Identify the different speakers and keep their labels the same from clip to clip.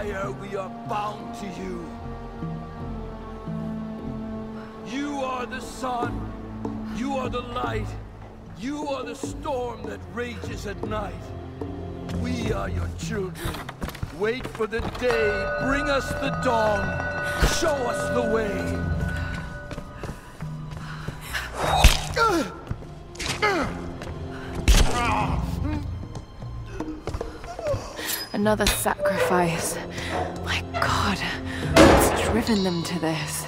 Speaker 1: fire we are bound to you. You are the sun. You are the light. You are the storm that rages at night. We are your children. Wait for the day. Bring us the dawn. Show us the way.
Speaker 2: Another sacrifice. My god, what's driven them to this?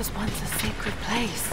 Speaker 2: Was once a sacred place.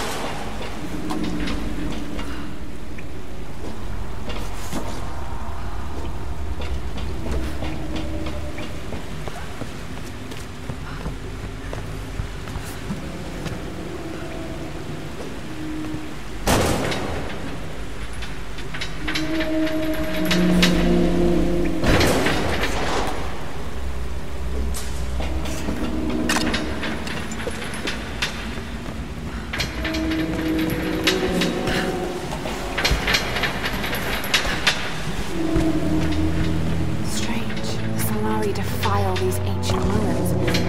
Speaker 2: defile these ancient ruins.